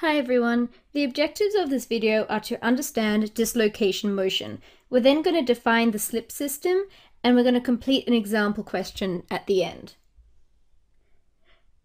Hi everyone, the objectives of this video are to understand dislocation motion. We're then going to define the slip system and we're going to complete an example question at the end.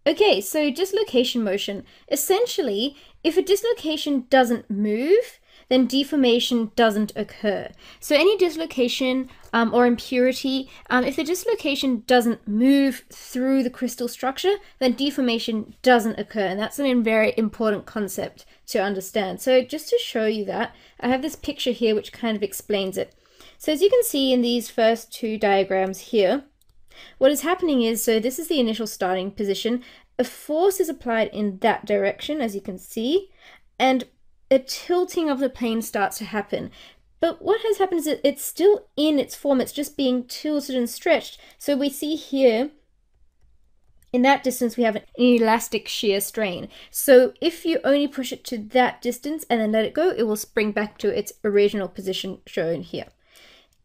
Okay, so dislocation motion. Essentially, if a dislocation doesn't move, then deformation doesn't occur. So any dislocation um, or impurity, um, if the dislocation doesn't move through the crystal structure, then deformation doesn't occur. And that's a very important concept to understand. So just to show you that, I have this picture here which kind of explains it. So as you can see in these first two diagrams here, what is happening is, so this is the initial starting position, a force is applied in that direction, as you can see, and a tilting of the plane starts to happen. But what has happened is it's still in its form, it's just being tilted and stretched. So we see here, in that distance, we have an elastic shear strain. So if you only push it to that distance and then let it go, it will spring back to its original position shown here.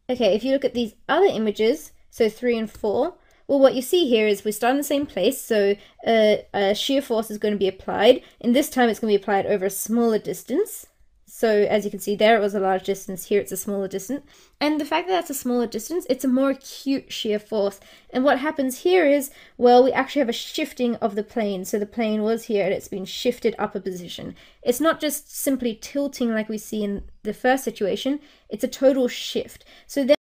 Okay, if you look at these other images, so three and four, well, what you see here is we start in the same place, so uh, a shear force is going to be applied, and this time it's going to be applied over a smaller distance. So as you can see there, it was a large distance, here it's a smaller distance. And the fact that that's a smaller distance, it's a more acute shear force. And what happens here is, well, we actually have a shifting of the plane. So the plane was here and it's been shifted up a position. It's not just simply tilting like we see in the first situation, it's a total shift. So then